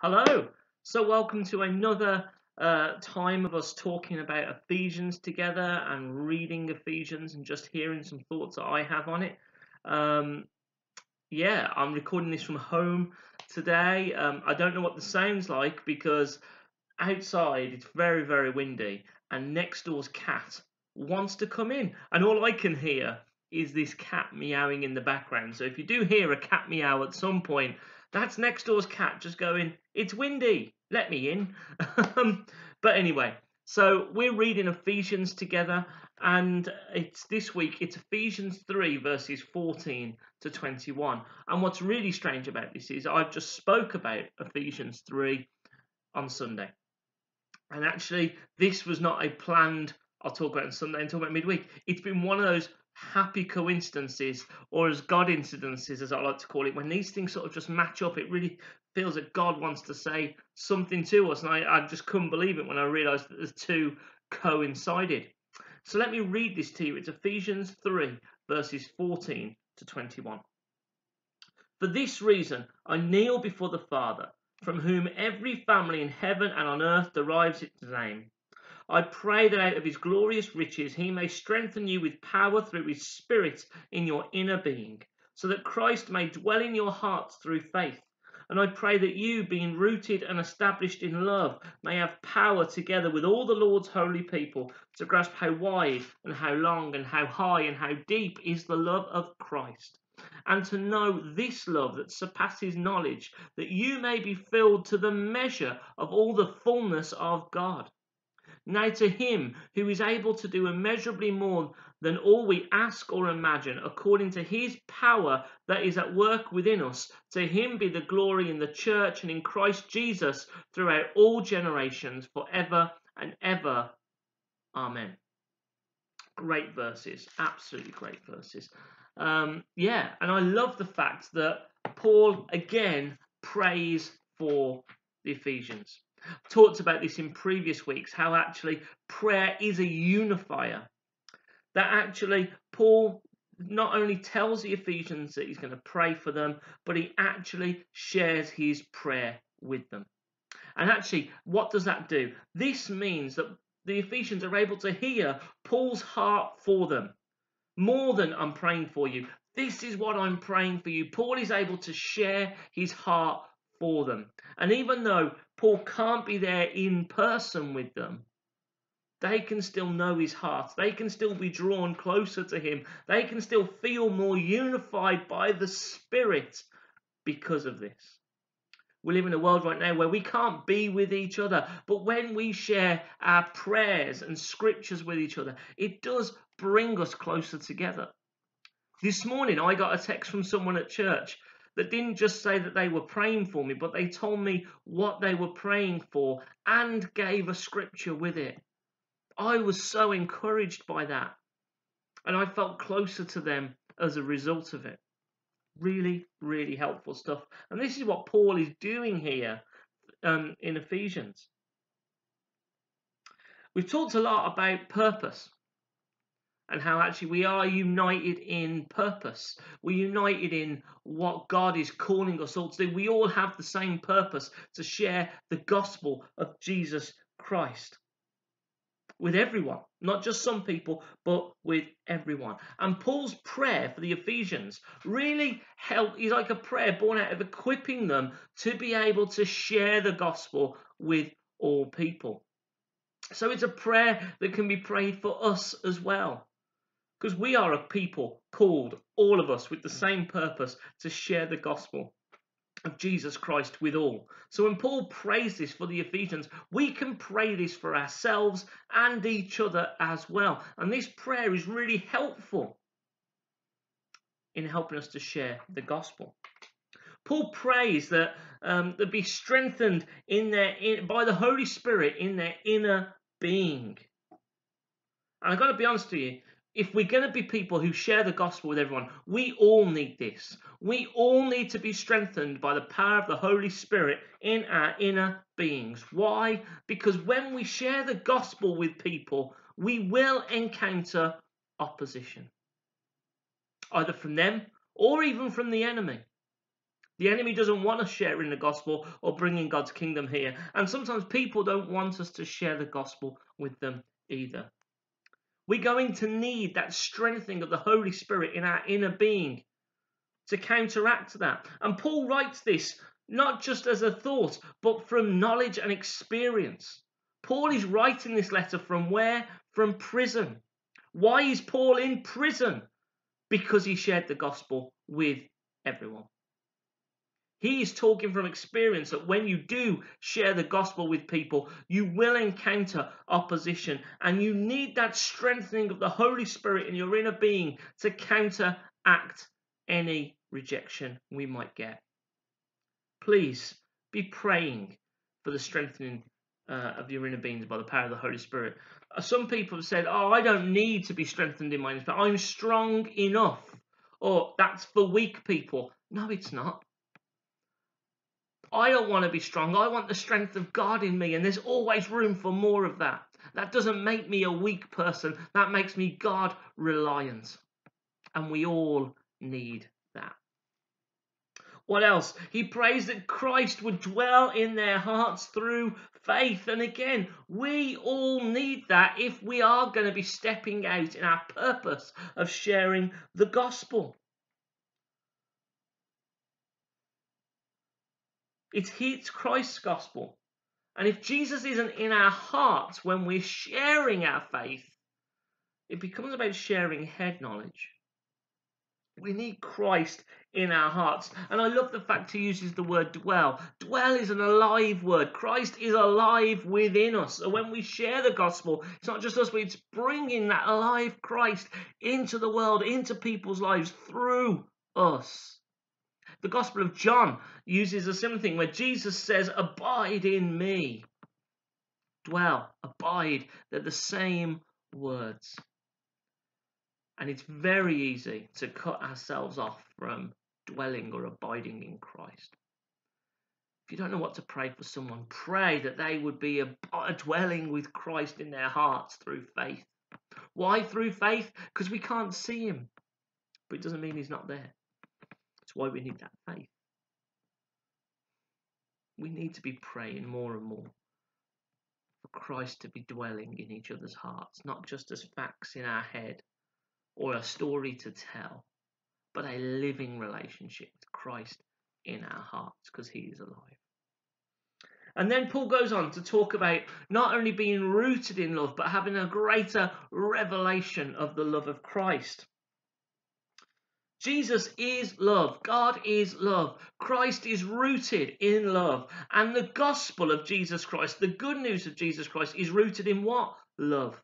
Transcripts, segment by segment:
Hello. So, welcome to another uh, time of us talking about Ephesians together and reading Ephesians and just hearing some thoughts that I have on it. Um, yeah, I'm recording this from home today. Um, I don't know what the sound's like because outside it's very, very windy, and next door's cat wants to come in, and all I can hear is this cat meowing in the background. So, if you do hear a cat meow at some point, that's next door's cat just going, It's windy, let me in. Um, but anyway, so we're reading Ephesians together, and it's this week, it's Ephesians 3, verses 14 to 21. And what's really strange about this is I've just spoke about Ephesians 3 on Sunday. And actually, this was not a planned, I'll talk about on Sunday and talk about midweek. It's been one of those happy coincidences or as God incidences, as I like to call it, when these things sort of just match up, it really feels that God wants to say something to us. And I, I just couldn't believe it when I realized that the two coincided. So let me read this to you. It's Ephesians 3, verses 14 to 21. For this reason, I kneel before the Father, from whom every family in heaven and on earth derives its name. I pray that out of his glorious riches he may strengthen you with power through his Spirit in your inner being, so that Christ may dwell in your hearts through faith. And I pray that you, being rooted and established in love, may have power together with all the Lord's holy people to grasp how wide and how long and how high and how deep is the love of Christ. And to know this love that surpasses knowledge, that you may be filled to the measure of all the fullness of God. Now to him who is able to do immeasurably more than all we ask or imagine, according to his power that is at work within us, to him be the glory in the church and in Christ Jesus throughout all generations, forever and ever. Amen. Great verses, absolutely great verses. Um, yeah, and I love the fact that Paul again prays for the Ephesians talked about this in previous weeks how actually prayer is a unifier. That actually, Paul not only tells the Ephesians that he's going to pray for them, but he actually shares his prayer with them. And actually, what does that do? This means that the Ephesians are able to hear Paul's heart for them more than I'm praying for you. This is what I'm praying for you. Paul is able to share his heart for them. And even though Paul can't be there in person with them, they can still know his heart. They can still be drawn closer to him. They can still feel more unified by the Spirit because of this. We live in a world right now where we can't be with each other, but when we share our prayers and scriptures with each other, it does bring us closer together. This morning, I got a text from someone at church that didn't just say that they were praying for me, but they told me what they were praying for and gave a scripture with it. I was so encouraged by that. And I felt closer to them as a result of it. Really, really helpful stuff. And this is what Paul is doing here um, in Ephesians. We've talked a lot about purpose and how actually we are united in purpose. We're united in what God is calling us all to do. We all have the same purpose to share the gospel of Jesus Christ with everyone, not just some people, but with everyone. And Paul's prayer for the Ephesians really helped, is like a prayer born out of equipping them to be able to share the gospel with all people. So it's a prayer that can be prayed for us as well. Because we are a people called, all of us, with the same purpose to share the gospel of Jesus Christ with all. So when Paul prays this for the Ephesians, we can pray this for ourselves and each other as well. And this prayer is really helpful in helping us to share the gospel. Paul prays that um, they be strengthened in their in, by the Holy Spirit in their inner being. And I've got to be honest with you, if we're going to be people who share the gospel with everyone, we all need this. We all need to be strengthened by the power of the Holy Spirit in our inner beings. Why? Because when we share the gospel with people, we will encounter opposition, either from them or even from the enemy. The enemy doesn't want us sharing the gospel or bringing God's kingdom here. And sometimes people don't want us to share the gospel with them either. We're going to need that strengthening of the Holy Spirit in our inner being to counteract that. And Paul writes this not just as a thought, but from knowledge and experience. Paul is writing this letter from where? From prison. Why is Paul in prison? Because he shared the gospel with everyone. He is talking from experience that when you do share the gospel with people, you will encounter opposition, and you need that strengthening of the Holy Spirit in your inner being to counteract any rejection we might get. Please be praying for the strengthening uh, of your inner beings by the power of the Holy Spirit. Uh, some people have said, Oh, I don't need to be strengthened in my inner spirit. I'm strong enough. Or that's for weak people. No, it's not. I don't want to be strong. I want the strength of God in me, and there's always room for more of that. That doesn't make me a weak person, that makes me God reliant. And we all need that. What else? He prays that Christ would dwell in their hearts through faith. And again, we all need that if we are going to be stepping out in our purpose of sharing the gospel. It's, it's Christ's gospel. And if Jesus isn't in our hearts when we're sharing our faith, it becomes about sharing head knowledge. We need Christ in our hearts. And I love the fact he uses the word dwell. Dwell is an alive word. Christ is alive within us. So when we share the gospel, it's not just us, but it's bringing that alive Christ into the world, into people's lives through us. The Gospel of John uses a similar thing where Jesus says, Abide in me. Dwell, abide, they're the same words. And it's very easy to cut ourselves off from dwelling or abiding in Christ. If you don't know what to pray for someone, pray that they would be a, a dwelling with Christ in their hearts through faith. Why through faith? Because we can't see him, but it doesn't mean he's not there. It's why we need that faith. We need to be praying more and more for Christ to be dwelling in each other's hearts, not just as facts in our head or a story to tell, but a living relationship with Christ in our hearts because he is alive. And then Paul goes on to talk about not only being rooted in love, but having a greater revelation of the love of Christ. Jesus is love. God is love. Christ is rooted in love. And the gospel of Jesus Christ, the good news of Jesus Christ, is rooted in what? Love.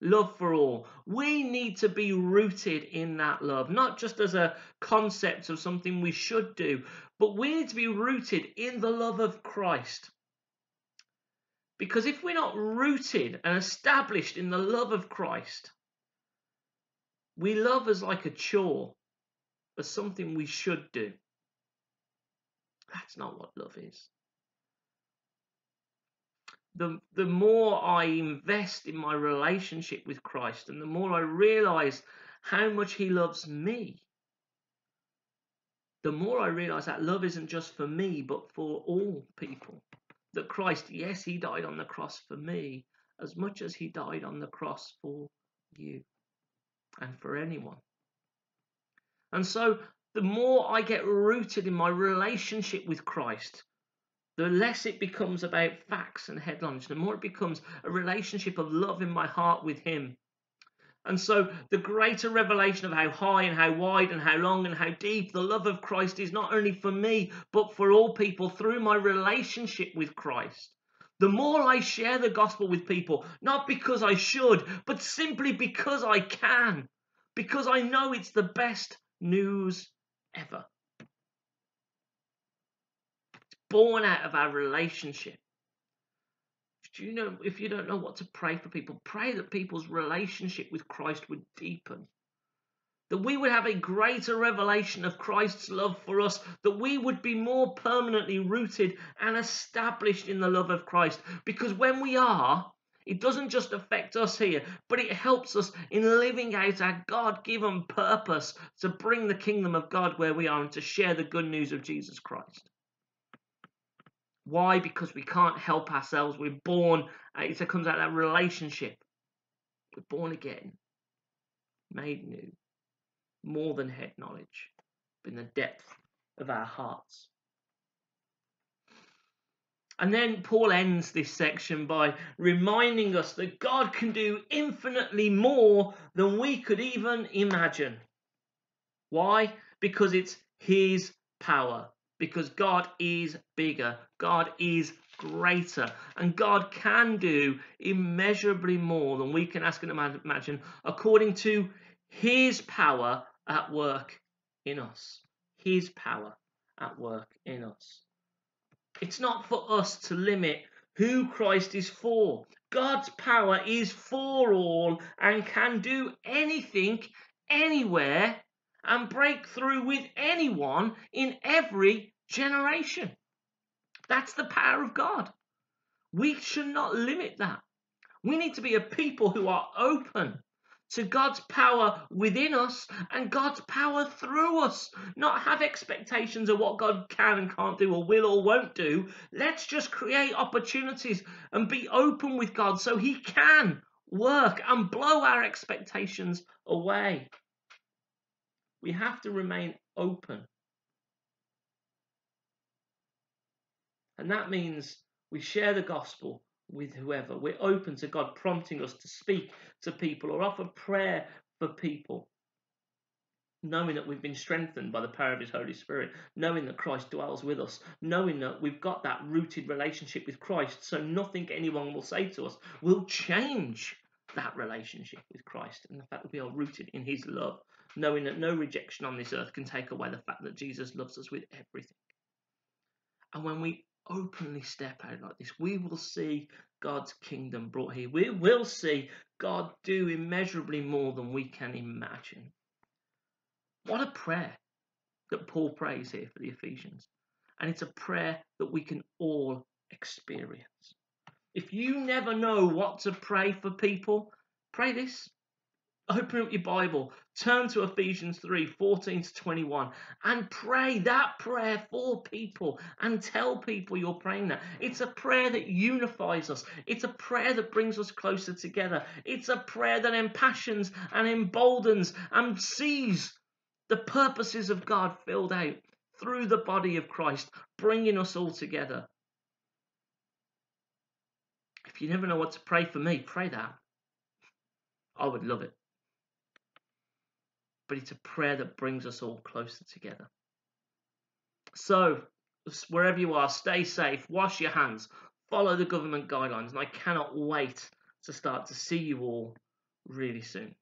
Love for all. We need to be rooted in that love, not just as a concept of something we should do, but we need to be rooted in the love of Christ. Because if we're not rooted and established in the love of Christ, we love as like a chore as something we should do. That's not what love is. The, the more I invest in my relationship with Christ and the more I realize how much He loves me, the more I realize that love isn't just for me, but for all people. That Christ, yes, He died on the cross for me as much as He died on the cross for you and for anyone. And so the more I get rooted in my relationship with Christ, the less it becomes about facts and headlines, the more it becomes a relationship of love in my heart with Him. And so, the greater revelation of how high and how wide and how long and how deep the love of Christ is not only for me, but for all people through my relationship with Christ. The more I share the gospel with people, not because I should, but simply because I can, because I know it's the best news ever. It's born out of our relationship. Do you know if you don't know what to pray for people, pray that people's relationship with Christ would deepen. That we would have a greater revelation of Christ's love for us, that we would be more permanently rooted and established in the love of Christ. Because when we are, It doesn't just affect us here, but it helps us in living out our God given purpose to bring the kingdom of God where we are and to share the good news of Jesus Christ. Why? Because we can't help ourselves. We're born, uh, it comes out of that relationship. We're born again, made new, more than head knowledge, in the depth of our hearts. And then Paul ends this section by reminding us that God can do infinitely more than we could even imagine. Why? Because it's His power. Because God is bigger. God is greater. And God can do immeasurably more than we can ask and imagine according to His power at work in us. His power at work in us. It's not for us to limit who Christ is for. God's power is for all and can do anything, anywhere, and break through with anyone in every generation. That's the power of God. We should not limit that. We need to be a people who are open to God's power within us and God's power through us. Not have expectations of what God can and can't do or will or won't do. Let's just create opportunities and be open with God so He can work and blow our expectations away. We have to remain open. And that means we share the gospel with whoever. We're open to God prompting us to speak to people or offer prayer for people. Knowing that we've been strengthened by the power of His Holy Spirit, knowing that Christ dwells with us, knowing that we've got that rooted relationship with Christ, so nothing anyone will say to us will change that relationship with Christ and the fact that we are rooted in His love, knowing that no rejection on this earth can take away the fact that Jesus loves us with everything. And when we openly step out like this, we will see God's kingdom brought here. We will see God do immeasurably more than we can imagine. What a prayer that Paul prays here for the Ephesians. And it's a prayer that we can all experience. If you never know what to pray for people, pray this open up your Bible, turn to Ephesians 3 14 to 21, and pray that prayer for people and tell people you're praying that. It's a prayer that unifies us, it's a prayer that brings us closer together, it's a prayer that impassions and emboldens and sees the purposes of God filled out through the body of Christ, bringing us all together. If you never know what to pray for me, pray that. I would love it but it's a prayer that brings us all closer together. So, wherever you are, stay safe, wash your hands, follow the government guidelines, and I cannot wait to start to see you all really soon.